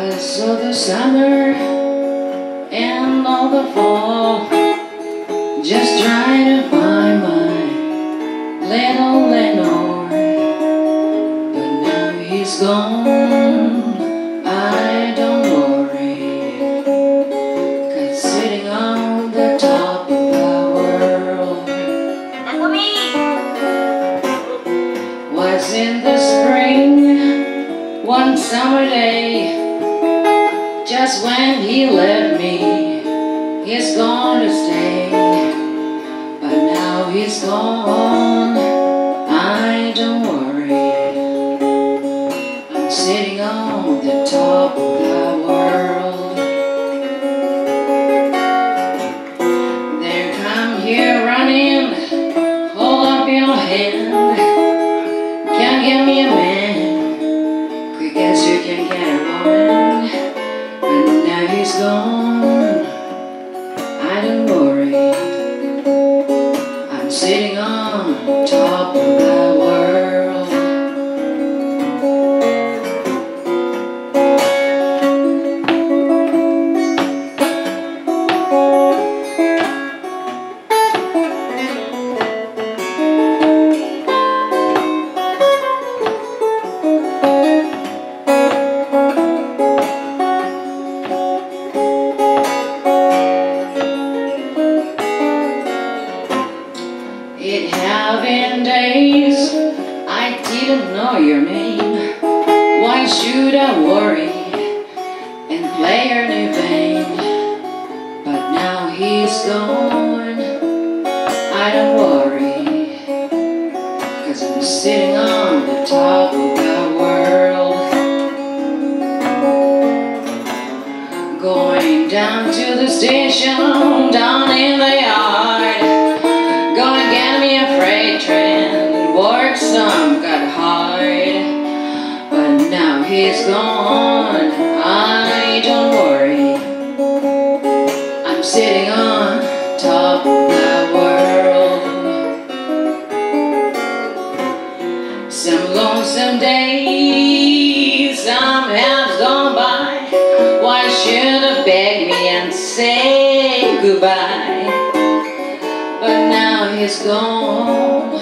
I saw the summer and all the fall. Just trying to find my little Lenore. But now he's gone, I don't worry. Cause sitting on the top of the world Was in the spring, one summer day. Just when he left me He's gonna stay. But now he's gone. I don't worry. I'm sitting on the top of the world. There come here running Hold up your hand. Can't get me a man It have days I didn't know your name. Why should I worry and play your new vain? But now he's gone. I don't worry, cause I'm sitting on the top of Going down to the station, down in the yard. Gonna get me a freight train, work some got hard. But now he's gone, I don't worry. I'm sitting on top of the world. Some lonesome days, some have gone should have beg me and say goodbye? But now he's gone